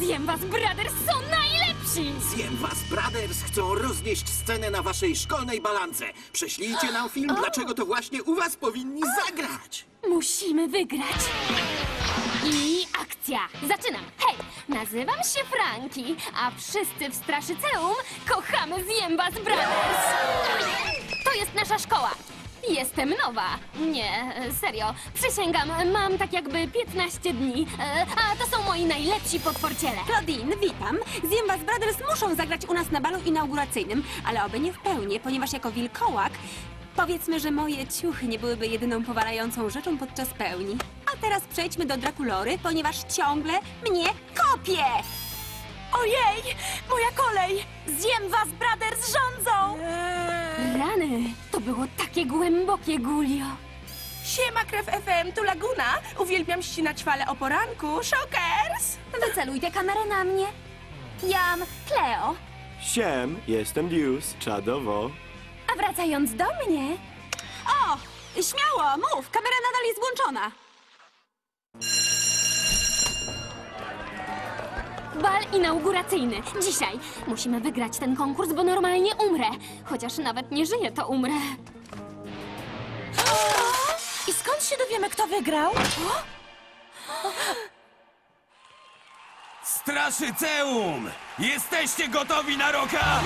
Zjem was, brothers, są najlepsi! Zjem was, Brothers. Chcą roznieść scenę na waszej szkolnej balance. Prześlijcie nam film, dlaczego to właśnie u was powinni zagrać. Musimy wygrać! I akcja! Zaczynam! Hej! Nazywam się Franki, a wszyscy w Straszyceum kochamy Zjem was, brothers! To jest nasza szkoła! Jestem nowa. Nie, serio. Przysięgam, mam tak jakby 15 dni. E, A to są moi najlepsi podporciele. Claudine, witam. Zjem was Brothers muszą zagrać u nas na balu inauguracyjnym, ale oby nie w pełni, ponieważ jako wilkołak powiedzmy, że moje ciuchy nie byłyby jedyną powalającą rzeczą podczas pełni. A teraz przejdźmy do Drakulory, ponieważ ciągle mnie kopie! Ojej! Moja kolej! Zjem was, brothers, rządzą! Rany! To było takie głębokie, Gulio. Siema, Krew FM, tu Laguna. Uwielbiam ścinać fale o poranku. Shockers! Wyceluj tę kamerę na mnie. Jam, Cleo. Siem, jestem Deuce, czadowo. A wracając do mnie... O! Śmiało, mów! Kamera nadal jest włączona. Bal inauguracyjny. Dzisiaj. Musimy wygrać ten konkurs, bo normalnie umrę. Chociaż nawet nie żyję, to umrę. I skąd się dowiemy, kto wygrał? Straszyceum! Jesteście gotowi na roka?